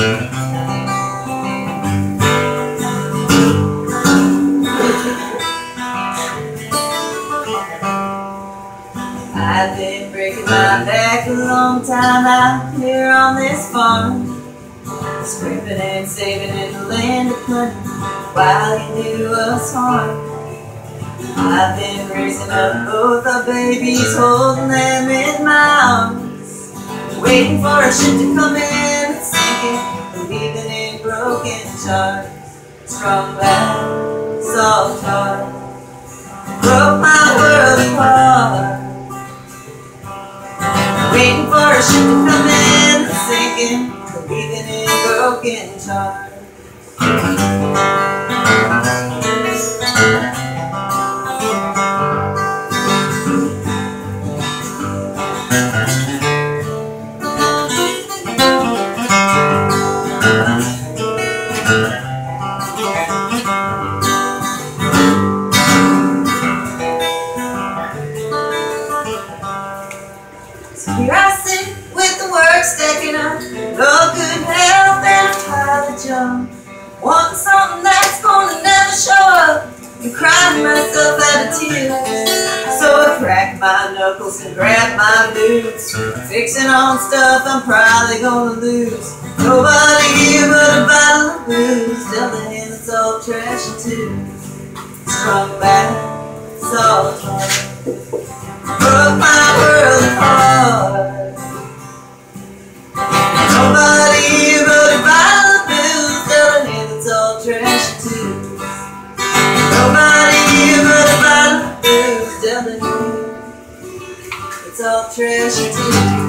I've been breaking my back a long time out here on this farm. Scraping and saving in the land of plenty while you knew us harm. I've been raising up both our babies, holding them in my arms, waiting for a ship to come in it, believing in broken charts. Strong back, soft heart, broke my world apart. Waiting for a ship to come in sinking, believing in broken charts. So here I sit with the work stacking up, no good health and a pile of junk. Wanting something that's gonna never show up, and crying myself out of tears. So I crack my knuckles and grab my boots, fixing on stuff I'm probably gonna lose. Nobody bottle of booze, dealt hand that's all trash and too. Strung back, heart broke my world apart. Nobody but a hand that's all trash too. Nobody but a hand that's all trash too.